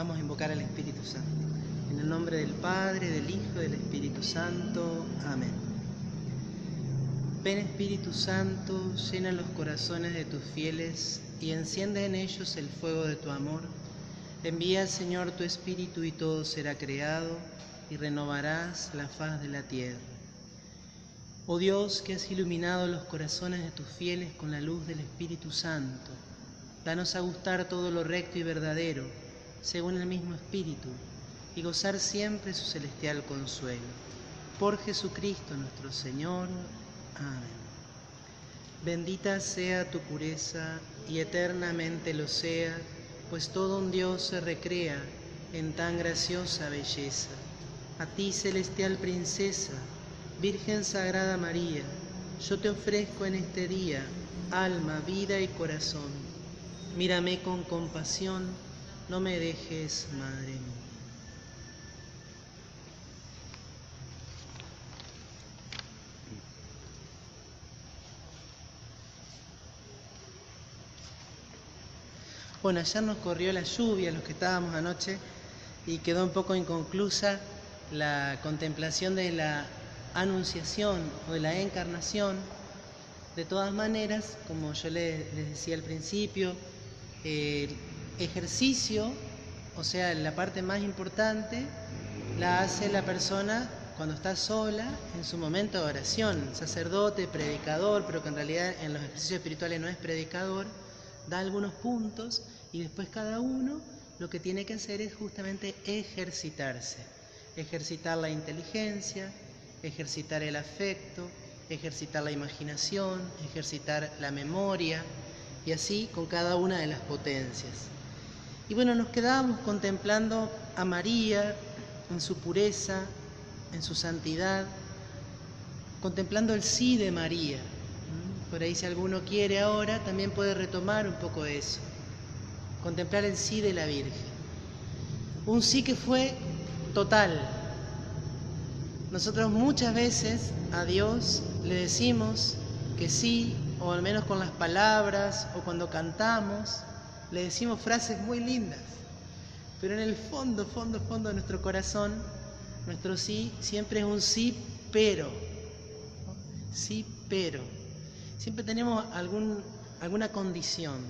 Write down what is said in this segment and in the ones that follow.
Vamos a invocar al Espíritu Santo. En el nombre del Padre, del Hijo y del Espíritu Santo. Amén. Ven Espíritu Santo, llena los corazones de tus fieles y enciende en ellos el fuego de tu amor. Envía, Señor, tu Espíritu y todo será creado y renovarás la faz de la tierra. Oh Dios, que has iluminado los corazones de tus fieles con la luz del Espíritu Santo, danos a gustar todo lo recto y verdadero, según el mismo Espíritu, y gozar siempre su celestial consuelo. Por Jesucristo nuestro Señor. Amén. Bendita sea tu pureza y eternamente lo sea, pues todo un Dios se recrea en tan graciosa belleza. A ti, celestial princesa, Virgen Sagrada María, yo te ofrezco en este día alma, vida y corazón. Mírame con compasión, no me dejes, Madre mía. Bueno, ayer nos corrió la lluvia, los que estábamos anoche, y quedó un poco inconclusa la contemplación de la anunciación o de la encarnación. De todas maneras, como yo les, decía al principio, el ejercicio, o sea, la parte más importante, la hace la persona cuando está sola en su momento de oración, sacerdote, predicador, pero que en realidad en los ejercicios espirituales no es predicador da algunos puntos y después cada uno lo que tiene que hacer es justamente ejercitarse, ejercitar la inteligencia, ejercitar el afecto, ejercitar la imaginación, ejercitar la memoria y así con cada una de las potencias. Y bueno, nos quedábamos contemplando a María en su pureza, en su santidad, contemplando el sí de María, por ahí si alguno quiere ahora, también puede retomar un poco eso. Contemplar el sí de la Virgen. Un sí que fue total. Nosotros muchas veces a Dios le decimos que sí, o al menos con las palabras, o cuando cantamos, le decimos frases muy lindas. Pero en el fondo, fondo, fondo de nuestro corazón, nuestro sí siempre es un sí, pero. Sí, pero siempre tenemos alguna condición,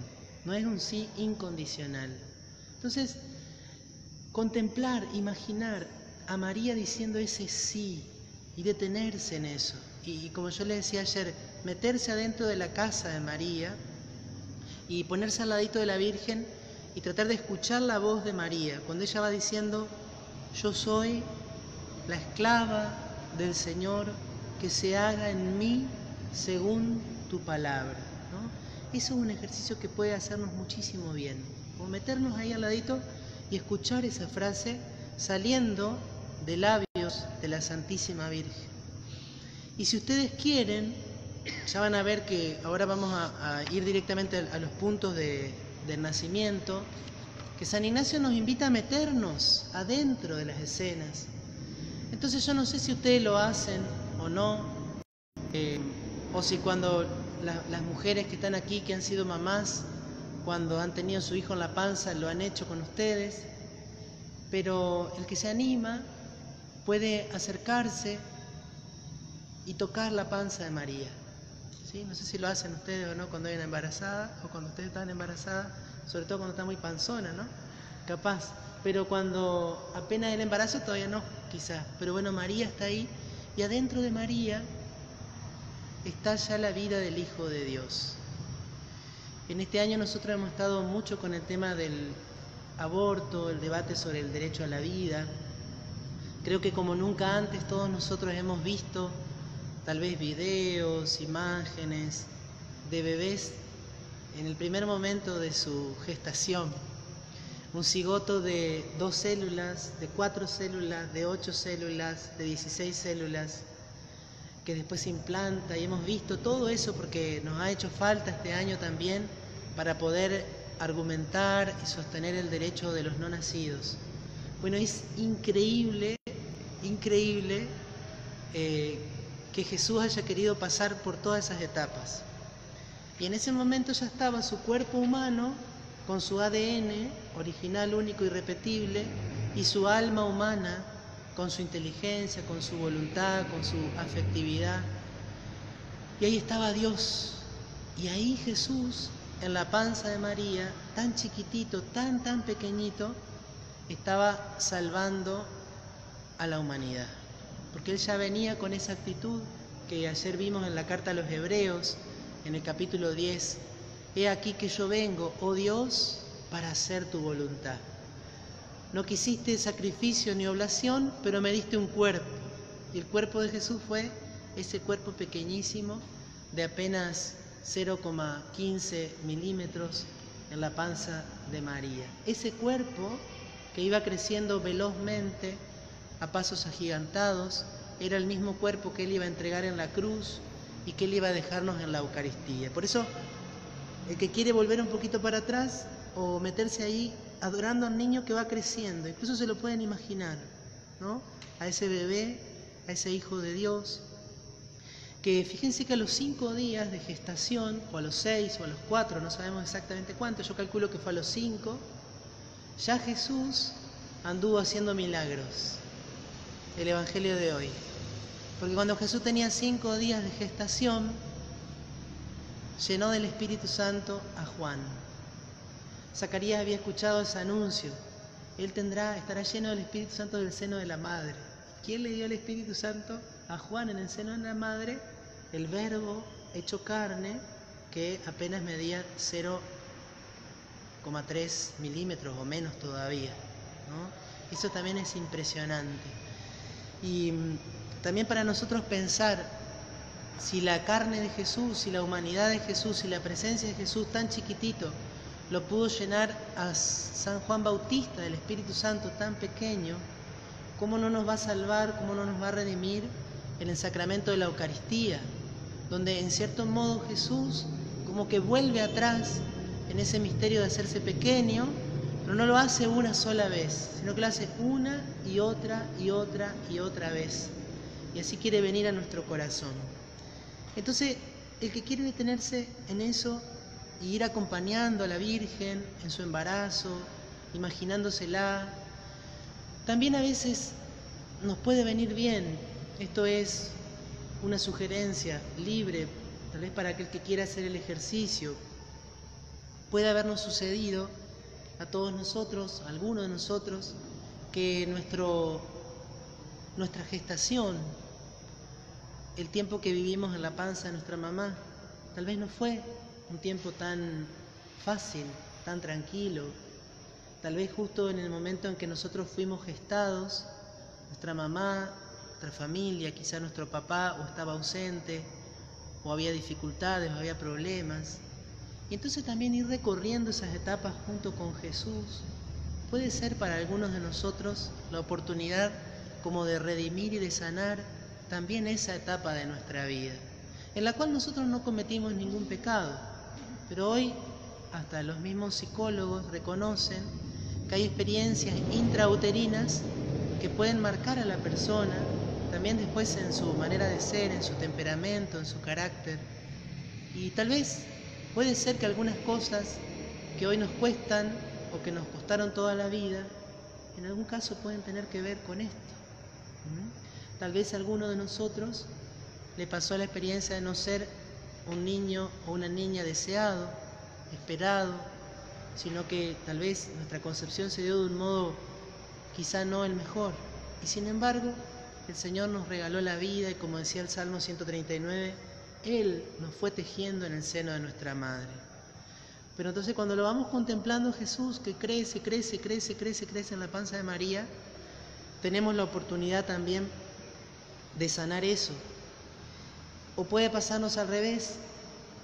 no es un sí incondicional. Entonces, contemplar, imaginar a María diciendo ese sí y detenerse en eso. Y, como yo le decía ayer, meterse adentro de la casa de María y ponerse al ladito de la Virgen y tratar de escuchar la voz de María, cuando ella va diciendo, yo soy la esclava del Señor, que se haga en mí según tu palabra. Eso es un ejercicio que puede hacernos muchísimo bien. O meternos ahí al ladito y escuchar esa frase saliendo de labios de la Santísima Virgen. Y si ustedes quieren, ya van a ver que ahora vamos a, ir directamente a, los puntos de, del nacimiento, que San Ignacio nos invita a meternos adentro de las escenas. Entonces yo no sé si ustedes lo hacen o no. Eh, o si cuando las mujeres que están aquí, que han sido mamás, cuando han tenido su hijo en la panza, lo han hecho con ustedes, pero el que se anima puede acercarse y tocar la panza de María. ¿Sí? No sé si lo hacen ustedes o no cuando hay una embarazada o cuando ustedes están embarazadas, sobre todo cuando está muy panzona, ¿no? Capaz. Pero cuando apenas el embarazo todavía no, quizás. Pero bueno, María está ahí y adentro de María está ya la vida del Hijo de Dios. En este año nosotros hemos estado mucho con el tema del aborto, el debate sobre el derecho a la vida. Creo que como nunca antes todos nosotros hemos visto tal vez videos, imágenes de bebés en el primer momento de su gestación. Un cigoto de dos células, de cuatro células, de ocho células, de dieciséis células, que después se implanta y hemos visto todo eso porque nos ha hecho falta este año también para poder argumentar y sostener el derecho de los no nacidos. Bueno, es increíble, increíble eh, que Jesús haya querido pasar por todas esas etapas. Y en ese momento ya estaba su cuerpo humano con su ADN original, único y repetible, y su alma humana, con su inteligencia, con su voluntad, con su afectividad. Y ahí estaba Dios. Y ahí Jesús, en la panza de María, tan chiquitito, tan, tan pequeñito, estaba salvando a la humanidad. Porque Él ya venía con esa actitud que ayer vimos en la carta a los Hebreos, en el capítulo 10. He aquí que yo vengo, oh Dios, para hacer tu voluntad. No quisiste sacrificio ni oblación, pero me diste un cuerpo. Y el cuerpo de Jesús fue ese cuerpo pequeñísimo de apenas 0,15 milímetros en la panza de María. Ese cuerpo que iba creciendo velozmente a pasos agigantados, era el mismo cuerpo que Él iba a entregar en la cruz y que Él iba a dejarnos en la Eucaristía. Por eso, el que quiere volver un poquito para atrás o meterse ahí adorando al niño que va creciendo, incluso se lo pueden imaginar, ¿no? A ese bebé, a ese hijo de Dios, que fíjense que a los cinco días de gestación, o a los seis, o a los cuatro, no sabemos exactamente cuánto, yo calculo que fue a los cinco, ya Jesús anduvo haciendo milagros. El Evangelio de hoy. Porque cuando Jesús tenía cinco días de gestación, llenó del Espíritu Santo a Juan. Zacarías había escuchado ese anuncio. Él tendrá, estará lleno del Espíritu Santo del seno de la madre. ¿Quién le dio el Espíritu Santo a Juan en el seno de la madre? El verbo hecho carne que apenas medía 0,3 milímetros o menos todavía. Eso también es impresionante. Y mm, también para nosotros pensar si la carne de Jesús, si la humanidad de Jesús, si la presencia de Jesús tan chiquitito lo pudo llenar a San Juan Bautista del Espíritu Santo tan pequeño, ¿cómo no nos va a salvar, cómo no nos va a redimir en el sacramento de la Eucaristía? Donde en cierto modo Jesús como que vuelve atrás en ese misterio de hacerse pequeño, pero no lo hace una sola vez, sino que lo hace una y otra y otra y otra vez. Y así quiere venir a nuestro corazón. Entonces, el que quiere detenerse en eso y ir acompañando a la Virgen en su embarazo, imaginándosela, también a veces nos puede venir bien. Esto es una sugerencia libre, tal vez para aquel que quiera hacer el ejercicio. Puede habernos sucedido a todos nosotros, a alguno de nosotros, que nuestro, nuestra gestación, el tiempo que vivimos en la panza de nuestra mamá, tal vez no fue un tiempo tan fácil, tan tranquilo. Tal vez justo en el momento en que nosotros fuimos gestados, nuestra mamá, nuestra familia, quizá nuestro papá o estaba ausente, o había dificultades, o había problemas. Y entonces también ir recorriendo esas etapas junto con Jesús puede ser para algunos de nosotros la oportunidad como de redimir y de sanar también esa etapa de nuestra vida, en la cual nosotros no cometimos ningún pecado, pero hoy hasta los mismos psicólogos reconocen que hay experiencias intrauterinas que pueden marcar a la persona, también después en su manera de ser, en su temperamento, en su carácter. Y tal vez puede ser que algunas cosas que hoy nos cuestan o que nos costaron toda la vida, en algún caso pueden tener que ver con esto. Tal vez alguno de nosotros le pasó la experiencia de no ser un niño o una niña deseado, esperado, sino que tal vez nuestra concepción se dio de un modo quizá no el mejor. Y sin embargo, el Señor nos regaló la vida y como decía el Salmo 139, Él nos fue tejiendo en el seno de nuestra madre. Pero entonces cuando lo vamos contemplando Jesús, que crece, crece, crece, crece, crece en la panza de María, tenemos la oportunidad también de sanar eso, o puede pasarnos al revés,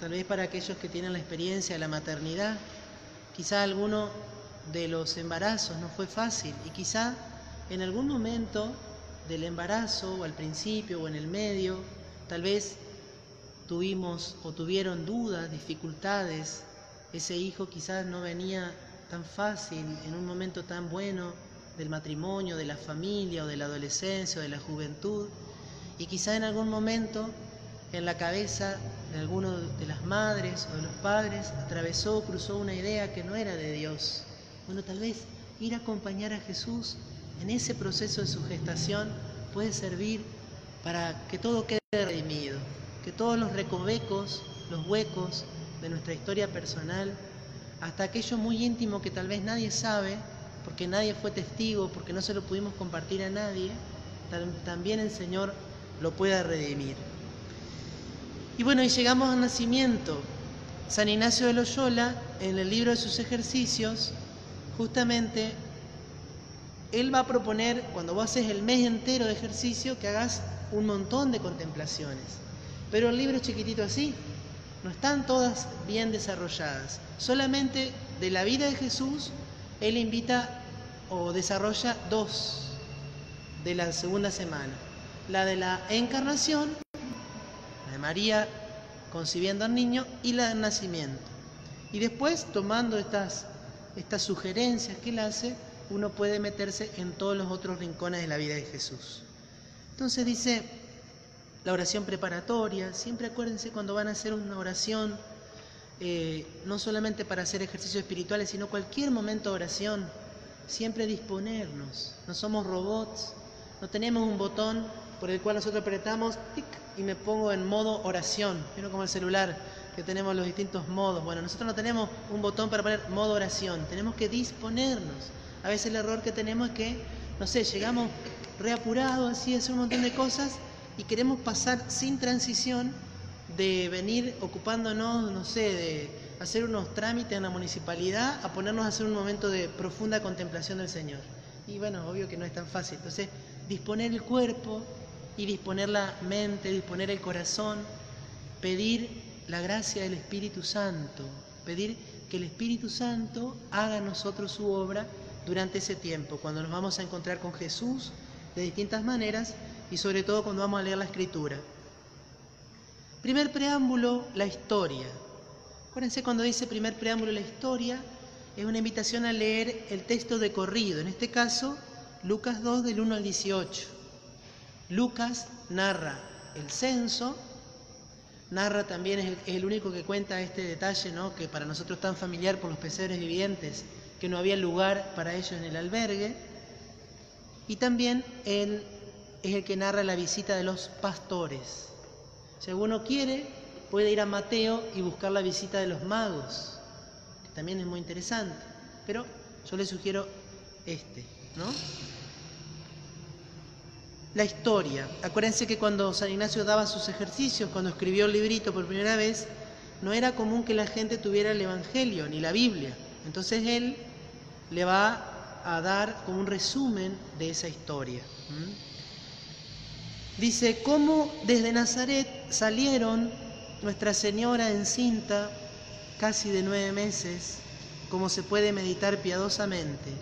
tal vez para aquellos que tienen la experiencia de la maternidad, quizá alguno de los embarazos no fue fácil y quizá en algún momento del embarazo o al principio o en el medio, tal vez tuvimos o tuvieron dudas, dificultades, ese hijo quizás no venía tan fácil en un momento tan bueno del matrimonio, de la familia o de la adolescencia o de la juventud y quizá en algún momento en la cabeza de alguno de las madres o de los padres atravesó, cruzó una idea que no era de Dios. Bueno, tal vez ir a acompañar a Jesús en ese proceso de su gestación puede servir para que todo quede redimido, que todos los recovecos, los huecos de nuestra historia personal, hasta aquello muy íntimo que tal vez nadie sabe, porque nadie fue testigo, porque no se lo pudimos compartir a nadie, también el Señor lo pueda redimir. Y bueno, y llegamos al nacimiento. San Ignacio de Loyola, en el libro de sus ejercicios, justamente, él va a proponer, cuando vos haces el mes entero de ejercicio, que hagas un montón de contemplaciones. Pero el libro es chiquitito así, no están todas bien desarrolladas. Solamente de la vida de Jesús, él invita o desarrolla dos de la segunda semana. La de la encarnación, la de María concibiendo al niño, y la del nacimiento. Y después, tomando estas, estas sugerencias que él hace, uno puede meterse en todos los otros rincones de la vida de Jesús. Entonces dice, la oración preparatoria, siempre acuérdense cuando van a hacer una oración, eh, no solamente para hacer ejercicios espirituales, sino cualquier momento de oración, siempre disponernos. No somos robots, no tenemos un botón por el cual nosotros apretamos y me pongo en modo oración, no como el celular, que tenemos los distintos modos. Bueno, nosotros no tenemos un botón para poner modo oración, tenemos que disponernos. A veces el error que tenemos es que, no sé, llegamos reapurados así hacer un montón de cosas y queremos pasar sin transición de venir ocupándonos, no sé, de hacer unos trámites en la municipalidad a ponernos a hacer un momento de profunda contemplación del Señor. Y bueno, obvio que no es tan fácil. Entonces, disponer el cuerpo y disponer la mente, disponer el corazón, pedir la gracia del Espíritu Santo, pedir que el Espíritu Santo haga nosotros su obra durante ese tiempo, cuando nos vamos a encontrar con Jesús de distintas maneras y sobre todo cuando vamos a leer la escritura. Primer preámbulo, la historia. Acuérdense cuando dice primer preámbulo, la historia, es una invitación a leer el texto de corrido, en este caso Lucas 2 del 1 al 18. Lucas narra el censo, narra también, es el, único que cuenta este detalle, ¿no? que para nosotros tan familiar por los pesebres vivientes, que no había lugar para ellos en el albergue, y también él es el que narra la visita de los pastores. Si alguno quiere, puede ir a Mateo y buscar la visita de los magos, que también es muy interesante, pero yo le sugiero este, ¿no? La historia. Acuérdense que cuando San Ignacio daba sus ejercicios, cuando escribió el librito por primera vez, no era común que la gente tuviera el Evangelio ni la Biblia. Entonces él le va a dar como un resumen de esa historia. Dice, ¿cómo desde Nazaret salieron Nuestra Señora encinta, casi de nueve meses, como se puede meditar piadosamente,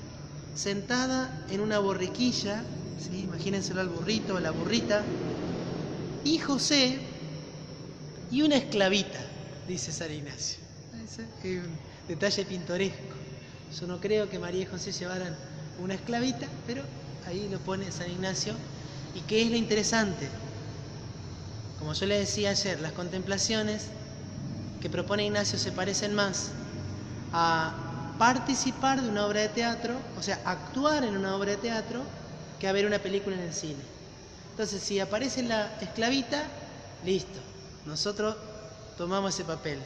sentada en una borriquilla, ¿sí? imagínenselo al burrito, a la burrita, y José y una esclavita, dice San Ignacio. Es un detalle pintoresco. Yo no creo que María y José llevaran una esclavita, pero ahí lo pone San Ignacio. ¿Y qué es lo interesante? Como yo le decía ayer, las contemplaciones que propone Ignacio se parecen más a participar de una obra de teatro, o sea, actuar en una obra de teatro, que a ver una película en el cine. Entonces, si aparece la esclavita, listo, nosotros tomamos ese papel.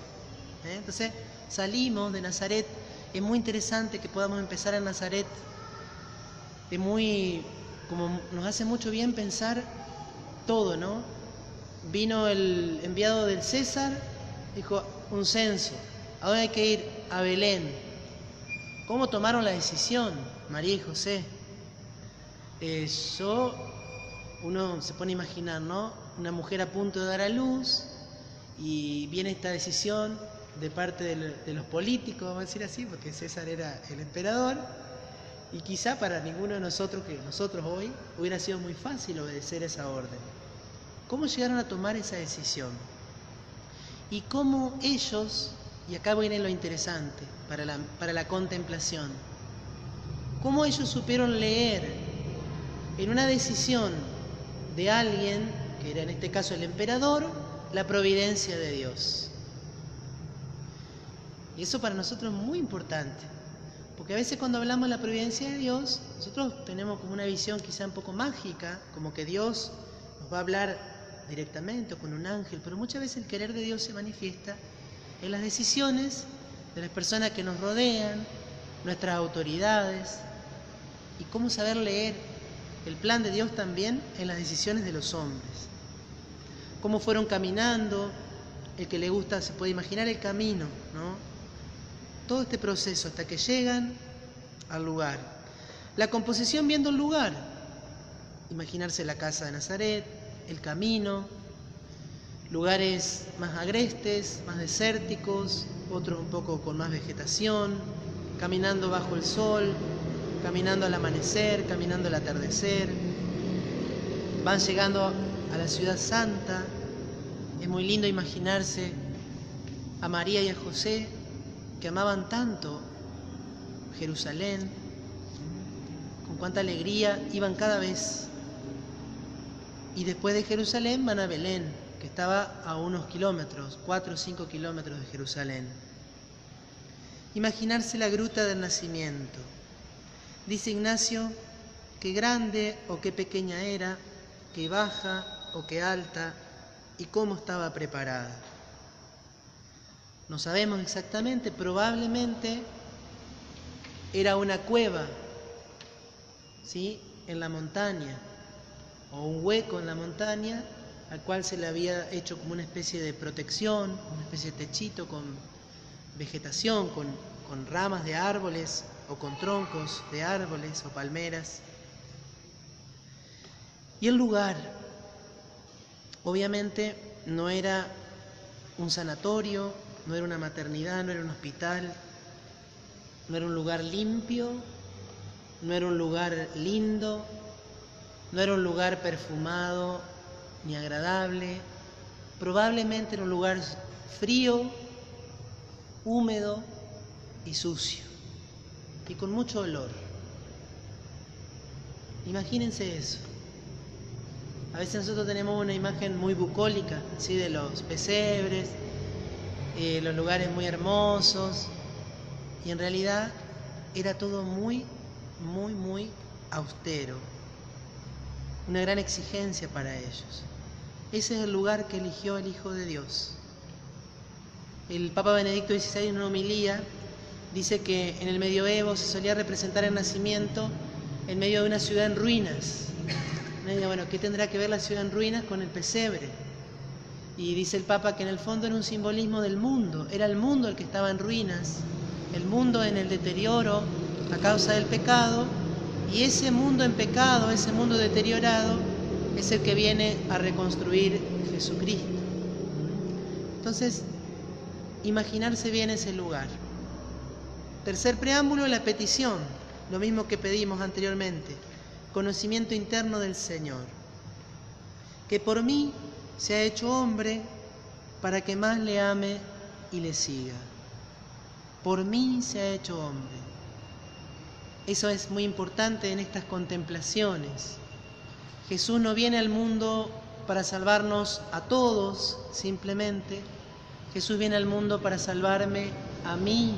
¿eh? Entonces, salimos de Nazaret es muy interesante que podamos empezar en Nazaret. Es muy, como nos hace mucho bien pensar todo, ¿no? Vino el enviado del César, dijo, un censo. ¿A dónde hay que ir? A Belén. ¿Cómo tomaron la decisión, María y José? Yo, uno se pone a imaginar, ¿no? Una mujer a punto de dar a luz y viene esta decisión de parte de, los políticos, vamos a decir así, porque César era el emperador, y quizá para ninguno de nosotros, que nosotros hoy, hubiera sido muy fácil obedecer esa orden. ¿Cómo llegaron a tomar esa decisión? Y cómo ellos, y acá viene lo interesante para la, para la contemplación, cómo ellos supieron leer en una decisión de alguien, que era en este caso el emperador, la providencia de Dios. Y eso para nosotros es muy importante, porque a veces cuando hablamos de la providencia de Dios, nosotros tenemos como una visión quizá un poco mágica, como que Dios nos va a hablar directamente o con un ángel, pero muchas veces el querer de Dios se manifiesta en las decisiones de las personas que nos rodean, nuestras autoridades, y cómo saber leer el plan de Dios también en las decisiones de los hombres. Cómo fueron caminando, el que le gusta se puede imaginar el camino, ¿no? Todo este proceso hasta que llegan al lugar. La composición viendo el lugar, imaginarse la casa de Nazaret, el camino, lugares más agrestes, más desérticos, otros un poco con más vegetación, caminando bajo el sol, caminando al amanecer, caminando al atardecer. Van llegando a la ciudad santa. Es muy lindo imaginarse a María y a José que amaban tanto Jerusalén, con cuánta alegría iban cada vez. Y después de Jerusalén van a Belén, que estaba a unos kilómetros, cuatro o cinco kilómetros de Jerusalén. Imaginarse la gruta del nacimiento. Dice Ignacio que grande o qué pequeña era, que baja o que alta y cómo estaba preparada. No sabemos exactamente, probablemente era una cueva, ¿sí? En la montaña, o un hueco en la montaña al cual se le había hecho como una especie de protección, una especie de techito con vegetación, con, con ramas de árboles o con troncos de árboles o palmeras. Y el lugar, obviamente, no era un sanatorio, no era una maternidad, no era un hospital, no era un lugar limpio, no era un lugar lindo, no era un lugar perfumado ni agradable, probablemente era un lugar frío, húmedo y sucio y con mucho olor. Imagínense eso. A veces nosotros tenemos una imagen muy bucólica, ¿sí? de los pesebres, eh, los lugares muy hermosos, y en realidad era todo muy, muy, muy austero, una gran exigencia para ellos. Ese es el lugar que eligió el Hijo de Dios. El Papa Benedicto XVI en una homilía dice que en el medioevo se solía representar el nacimiento en medio de una ciudad en ruinas. Bueno, ¿qué tendrá que ver la ciudad en ruinas con el pesebre? Y dice el Papa que en el fondo era un simbolismo del mundo, era el mundo el que estaba en ruinas, el mundo en el deterioro a causa del pecado, y ese mundo en pecado, ese mundo deteriorado, es el que viene a reconstruir Jesucristo. Entonces, imaginarse bien ese lugar. Tercer preámbulo, la petición, lo mismo que pedimos anteriormente, conocimiento interno del Señor, que por mí se ha hecho hombre para que más le ame y le siga. Por mí se ha hecho hombre. Eso es muy importante en estas contemplaciones. Jesús no viene al mundo para salvarnos a todos simplemente. Jesús viene al mundo para salvarme a mí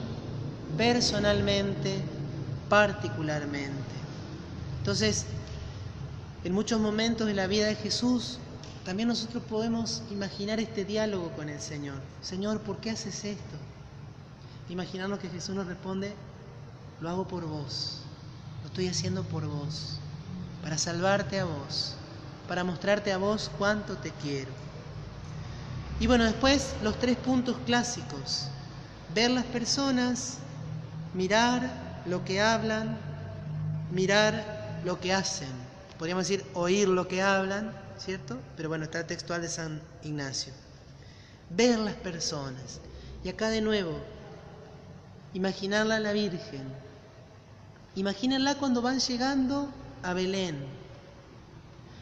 personalmente, particularmente. Entonces, en muchos momentos de la vida de Jesús, también nosotros podemos imaginar este diálogo con el Señor. Señor, ¿por qué haces esto? Imaginarnos que Jesús nos responde, lo hago por vos, lo estoy haciendo por vos, para salvarte a vos, para mostrarte a vos cuánto te quiero. Y bueno, después los tres puntos clásicos, ver las personas, mirar lo que hablan, mirar lo que hacen. Podríamos decir oír lo que hablan, ¿cierto? Pero bueno, está textual de San Ignacio. Ver las personas. Y acá de nuevo, imaginarla a la Virgen. Imagínenla cuando van llegando a Belén.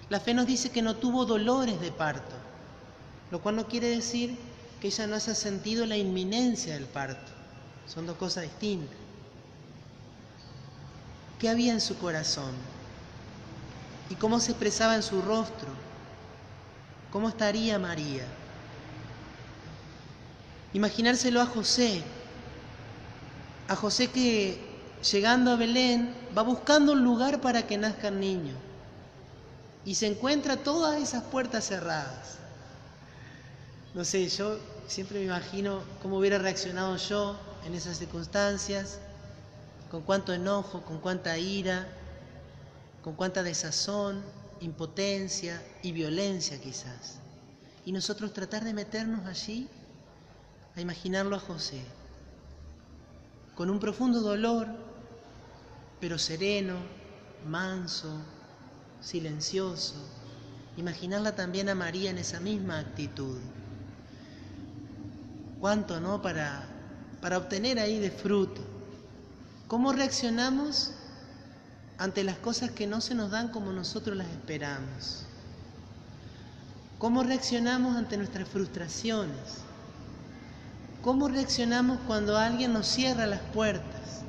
La fe nos dice que no tuvo dolores de parto, lo cual no quiere decir que ella no haya sentido la inminencia del parto. Son dos cosas distintas. ¿Qué había en su corazón? ¿Y cómo se expresaba en su rostro? ¿Cómo estaría María? Imaginárselo a José, a José que llegando a Belén va buscando un lugar para que nazca el niño y se encuentra todas esas puertas cerradas. No sé, yo siempre me imagino cómo hubiera reaccionado yo en esas circunstancias, con cuánto enojo, con cuánta ira, con cuánta desazón, impotencia y violencia quizás. Y nosotros tratar de meternos allí a imaginarlo a José, con un profundo dolor, pero sereno, manso, silencioso. Imaginarla también a María en esa misma actitud. ¿Cuánto, no? Para, para obtener ahí de fruto. ¿Cómo reaccionamos ante las cosas que no se nos dan como nosotros las esperamos? ¿Cómo reaccionamos ante nuestras frustraciones? ¿Cómo reaccionamos cuando alguien nos cierra las puertas?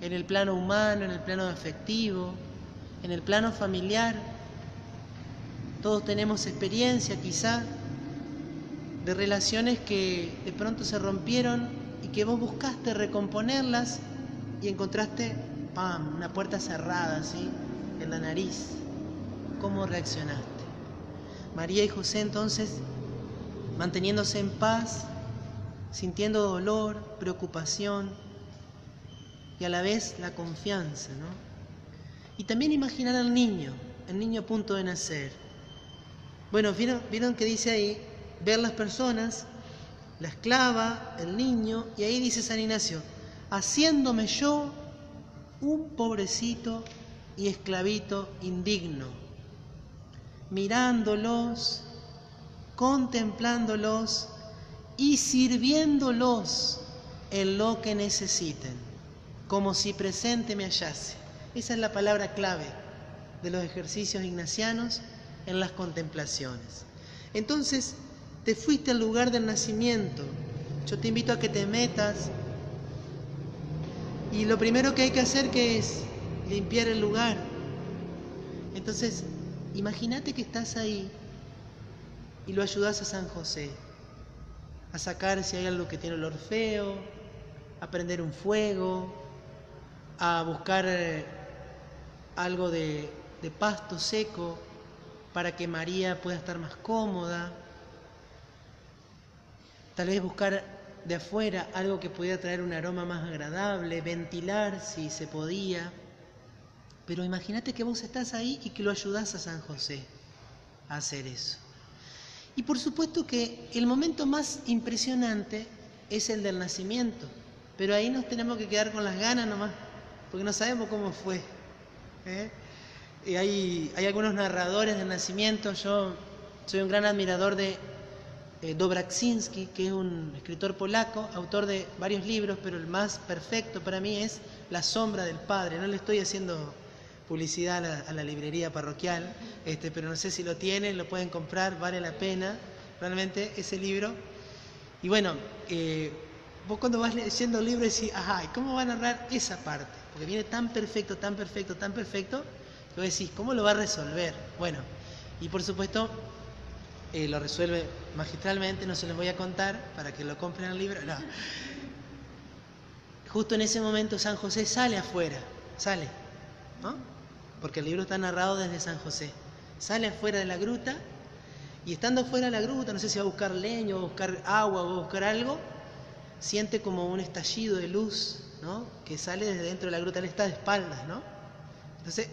En el plano humano, en el plano afectivo, en el plano familiar. Todos tenemos experiencia quizá de relaciones que de pronto se rompieron y que vos buscaste recomponerlas y encontraste, ¡pam!, una puerta cerrada, así, en la nariz. ¿Cómo reaccionaste? María y José entonces, manteniéndose en paz, sintiendo dolor, preocupación y a la vez la confianza, ¿no? Y también imaginar al niño, el niño a punto de nacer. Bueno, ¿vieron, ¿vieron que dice ahí? Ver las personas, la esclava, el niño, y ahí dice San Ignacio, haciéndome yo un pobrecito y esclavito indigno, mirándolos, contemplándolos y sirviéndolos en lo que necesiten, como si presente me hallase. Esa es la palabra clave de los ejercicios ignacianos en las contemplaciones. Entonces, te fuiste al lugar del nacimiento. Yo te invito a que te metas. Y lo primero que hay que hacer que es limpiar el lugar. Entonces, imagínate que estás ahí y lo ayudas a San José a sacar si hay algo que tiene olor feo, a prender un fuego, a buscar eh, algo de, de pasto seco para que María pueda estar más cómoda, tal vez buscar de afuera algo que pudiera traer un aroma más agradable, ventilar si se podía. Pero imagínate que vos estás ahí y que lo ayudás a San José a hacer eso. Y por supuesto que el momento más impresionante es el del nacimiento, pero ahí nos tenemos que quedar con las ganas nomás, porque no sabemos cómo fue. ¿eh? Y hay, hay, algunos narradores del nacimiento, yo soy un gran admirador de eh, que es un escritor polaco, autor de varios libros, pero el más perfecto para mí es La sombra del Padre. No le estoy haciendo publicidad a la, librería parroquial, este, pero no sé si lo tienen, lo pueden comprar, vale la pena realmente ese libro. Y bueno, eh, vos cuando vas leyendo el libro decís, ajá, ¿y cómo va a narrar esa parte? Porque viene tan perfecto, tan perfecto, tan perfecto, que vos decís, ¿cómo lo va a resolver? Bueno, y por supuesto lo resuelve magistralmente, no se los voy a contar para que lo compren el libro, no. Justo en ese momento San José sale afuera, sale, ¿no? porque el libro está narrado desde San José. Sale afuera de la gruta y estando afuera de la gruta, no sé si va a buscar leño, va a buscar agua, va a buscar algo, siente como un estallido de luz, ¿no? Que sale desde dentro de la gruta, él está de espaldas, ¿no? Entonces,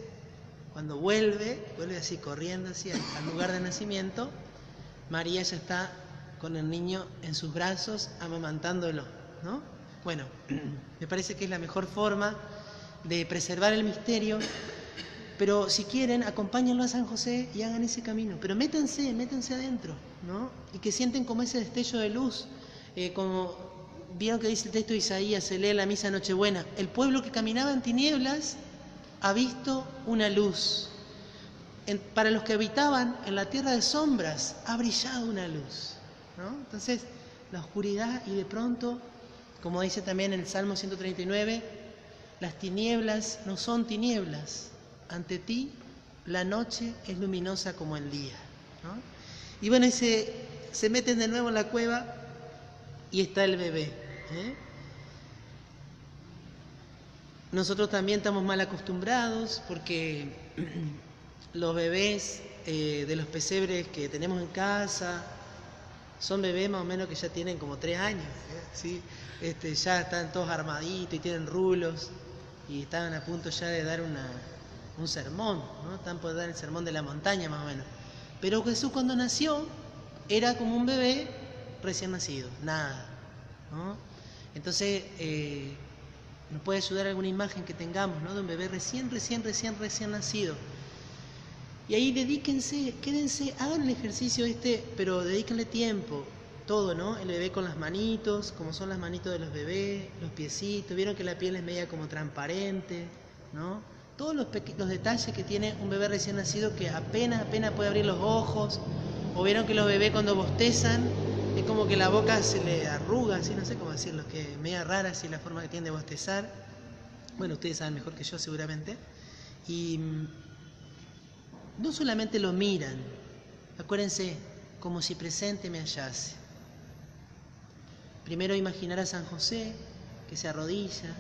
cuando vuelve, vuelve así corriendo así al lugar de nacimiento, María ya está con el niño en sus brazos amamantándolo, ¿no? Bueno, me parece que es la mejor forma de preservar el misterio pero si quieren, acompáñenlo a San José y hagan ese camino. Pero métanse, métanse adentro, ¿no? Y que sienten como ese destello de luz. Eh, como vieron que dice el texto de Isaías, se lee la misa Nochebuena. El pueblo que caminaba en tinieblas ha visto una luz. Para los que habitaban en la tierra de sombras ha brillado una luz. ¿no? Entonces, la oscuridad y de pronto, como dice también el Salmo 139, las tinieblas no son tinieblas, ante ti la noche es luminosa como el día. Y bueno, y se, meten de nuevo en la cueva y está el bebé. ¿eh? Nosotros también estamos mal acostumbrados porque los bebés eh, de los pesebres que tenemos en casa son bebés más o menos que ya tienen como tres años. ¿sí? este, ya están todos armaditos y tienen rulos y estaban a punto ya de dar una, un sermón, ¿no? están por dar el sermón de la montaña más o menos. Pero Jesús cuando nació era como un bebé recién nacido, nada. ¿no? Entonces, eh, nos puede ayudar alguna imagen que tengamos, ¿no? De un bebé recién, recién, recién, recién nacido. Y ahí dedíquense, quédense, hagan el ejercicio este, pero dedíquenle tiempo, todo, ¿no? El bebé con las manitos, como son las manitos de los bebés, los piecitos, vieron que la piel es media como transparente, ¿no? Todos los, los detalles que tiene un bebé recién nacido que apenas, apenas puede abrir los ojos, o vieron que los bebés cuando bostezan es como que la boca se le arruga, así no sé cómo decirlo, que media rara así la forma que tiene de bostezar. Bueno, ustedes saben mejor que yo seguramente. Y no solamente lo miran, acuérdense, como si presente me hallase. Primero imaginar a San José que se arrodilla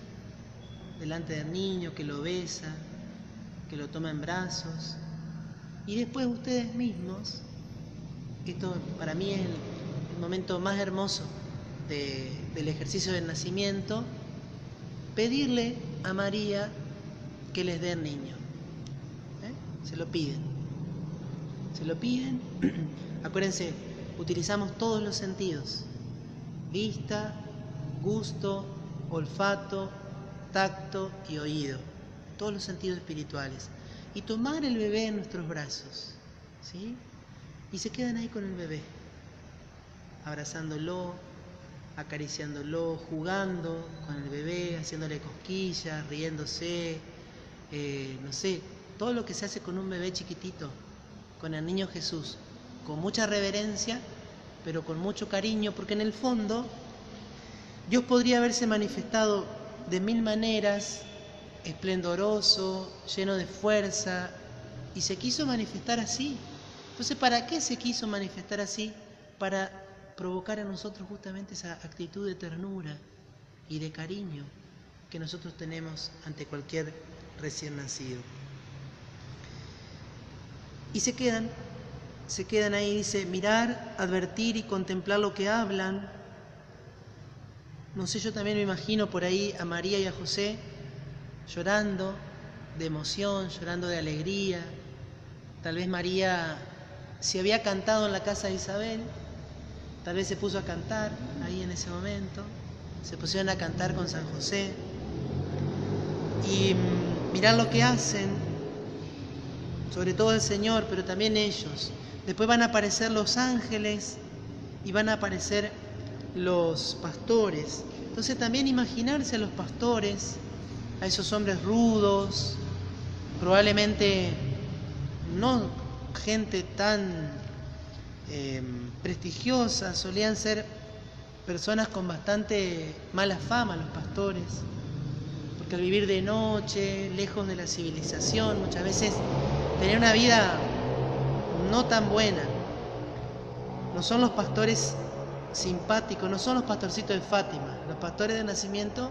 delante del niño, que lo besa, que lo toma en brazos. Y después ustedes mismos, esto para mí es el, momento más hermoso del ejercicio del nacimiento, pedirle a María que les dé el niño. ¿Eh? Se lo piden. Se lo piden. Acuérdense, utilizamos todos los sentidos. Vista, gusto, olfato, tacto y oído. Todos los sentidos espirituales. Y tomar el bebé en nuestros brazos. ¿Sí? Y se quedan ahí con el bebé abrazándolo, acariciándolo, jugando con el bebé, haciéndole cosquillas, riéndose, eh, no sé, todo lo que se hace con un bebé chiquitito, con el niño Jesús, con mucha reverencia, pero con mucho cariño, porque en el fondo Dios podría haberse manifestado de mil maneras, esplendoroso, lleno de fuerza, y se quiso manifestar así. Entonces, ¿para qué se quiso manifestar así? Para provocar en nosotros justamente esa actitud de ternura y de cariño que nosotros tenemos ante cualquier recién nacido. Y se quedan, se quedan ahí, dice, mirar, advertir y contemplar lo que hablan. No sé, yo también me imagino por ahí a María y a José llorando de emoción, llorando de alegría. Tal vez María, si había cantado en la casa de Isabel, Tal vez se puso a cantar ahí en ese momento, se pusieron a cantar con San José y mm, mirar lo que hacen, sobre todo el Señor, pero también ellos. Después van a aparecer los ángeles y van a aparecer los pastores. Entonces también imaginarse a los pastores, a esos hombres rudos, probablemente no gente tan Em, prestigiosas, solían ser personas con bastante mala fama, los pastores, porque al vivir de noche, lejos de la civilización, muchas veces tenían una vida no tan buena. No son los pastores simpáticos, no son los pastorcitos de Fátima. Los pastores de nacimiento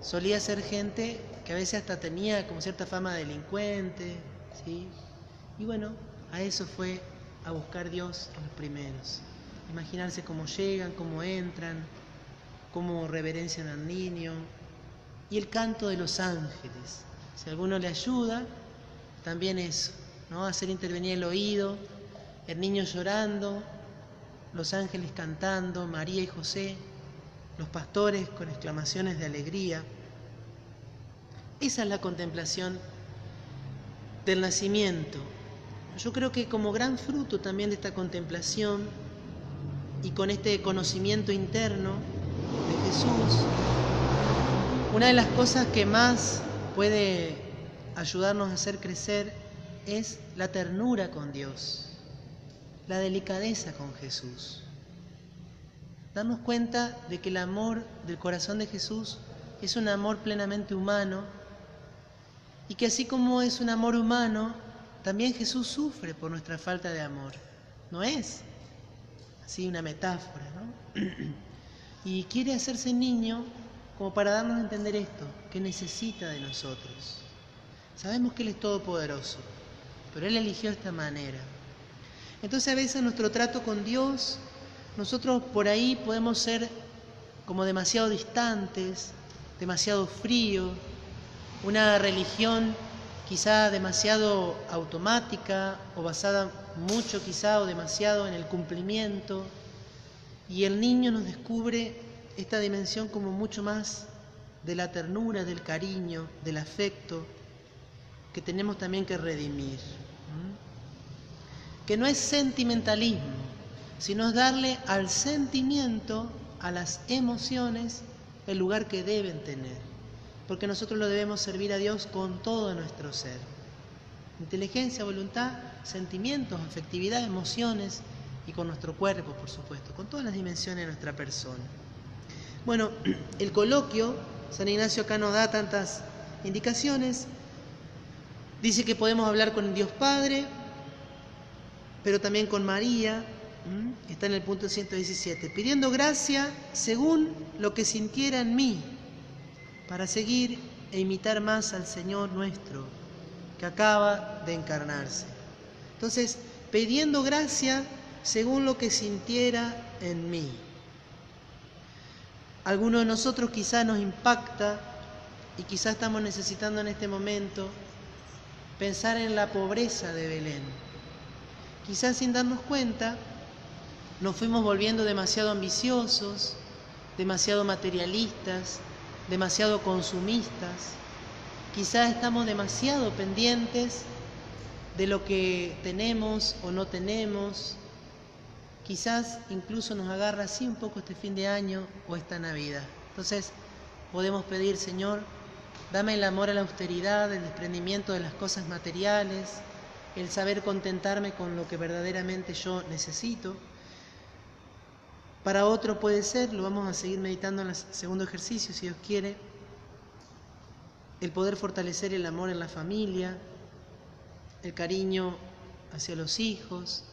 solía ser gente que a veces hasta tenía como cierta fama de delincuente, ¿sí? Y bueno, a eso fue a buscar Dios los primeros. Imaginarse cómo llegan, cómo entran, cómo reverencian al niño. Y el canto de los ángeles. Si alguno le ayuda, también eso, ¿no? Hacer intervenir el oído, el niño llorando, los ángeles cantando, María y José, los pastores con exclamaciones de alegría. Esa es la contemplación del nacimiento yo creo que como gran fruto también de esta contemplación y con este conocimiento interno de Jesús, una de las cosas que más puede ayudarnos a hacer crecer es la ternura con Dios, la delicadeza con Jesús. Darnos cuenta de que el amor del corazón de Jesús es un amor plenamente humano y que así como es un amor humano, también Jesús sufre por nuestra falta de amor. No es así una metáfora, ¿no? y quiere hacerse niño como para darnos a entender esto, que necesita de nosotros. Sabemos que Él es todopoderoso, pero Él eligió esta manera. Entonces a veces nuestro trato con Dios, nosotros por ahí podemos ser como demasiado distantes, demasiado frío, una religión quizá demasiado automática o basada mucho quizá o demasiado en el cumplimiento. Y el niño nos descubre esta dimensión como mucho más de la ternura, del cariño, del afecto, que tenemos también que redimir. Que no es sentimentalismo, sino es darle al sentimiento, a las emociones, el lugar que deben tener. Porque nosotros lo debemos servir a Dios con todo nuestro ser. Inteligencia, voluntad, sentimientos, afectividad, emociones y con nuestro cuerpo, por supuesto, con todas las dimensiones de nuestra persona. Bueno, el coloquio, San Ignacio acá nos da tantas indicaciones. Dice que podemos hablar con Dios Padre, pero también con María, está en el punto 117, pidiendo gracia según lo que sintiera en mí, para seguir e imitar más al Señor nuestro, que acaba de encarnarse. Entonces, pidiendo gracia según lo que sintiera en mí. Alguno de nosotros quizá nos impacta y quizá estamos necesitando en este momento pensar en la pobreza de Belén. Quizás sin darnos cuenta nos fuimos volviendo demasiado ambiciosos, demasiado materialistas, demasiado consumistas. Quizás estamos demasiado pendientes de lo que tenemos o no tenemos. Quizás incluso nos agarra así un poco este fin de año o esta Navidad. Entonces podemos pedir, Señor, dame el amor a la austeridad, el desprendimiento de las cosas materiales, el saber contentarme con lo que verdaderamente yo necesito. Para otro puede ser, lo vamos a seguir meditando en el segundo ejercicio, si Dios quiere, el poder fortalecer el amor en la familia, el cariño hacia los hijos,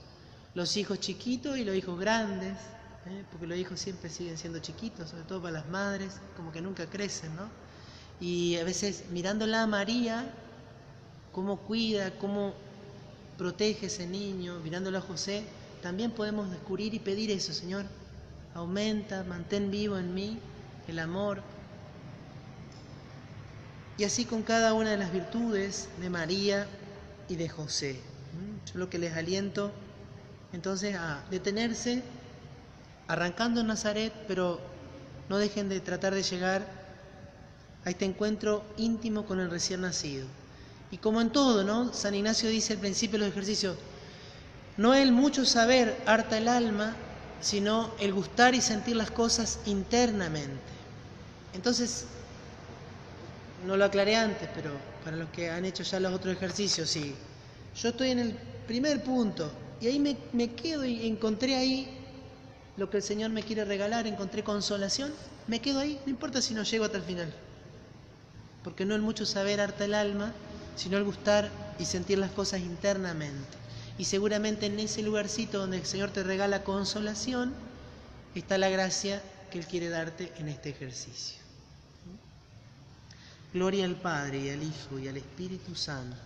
los hijos chiquitos y los hijos grandes, ¿eh? porque los hijos siempre siguen siendo chiquitos, sobre todo para las madres, como que nunca crecen, ¿no? Y a veces mirándola a María, cómo cuida, cómo protege ese niño, mirándola a José, también podemos descubrir y pedir eso, Señor. Aumenta, mantén vivo en mí el amor. Y así con cada una de las virtudes de María y de José. Yo lo que les aliento entonces a detenerse, arrancando en Nazaret, pero no dejen de tratar de llegar a este encuentro íntimo con el recién nacido. Y como en todo, ¿no? San Ignacio dice al principio de los ejercicios, no el mucho saber harta el alma, sino el gustar y sentir las cosas internamente. Entonces, no lo aclaré antes, pero para los que han hecho ya los otros ejercicios, sí. Yo estoy en el primer punto y ahí me, me quedo y encontré ahí lo que el Señor me quiere regalar, encontré consolación, me quedo ahí, no importa si no llego hasta el final. Porque no el mucho saber harta el alma, sino el gustar y sentir las cosas internamente. Y seguramente en ese lugarcito donde el Señor te regala consolación, está la gracia que Él quiere darte en este ejercicio. Gloria al Padre y al Hijo y al Espíritu Santo,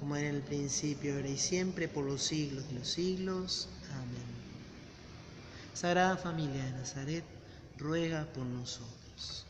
como en el principio, ahora y siempre, por los siglos de los siglos. Amén. Sagrada Familia de Nazaret, ruega por nosotros.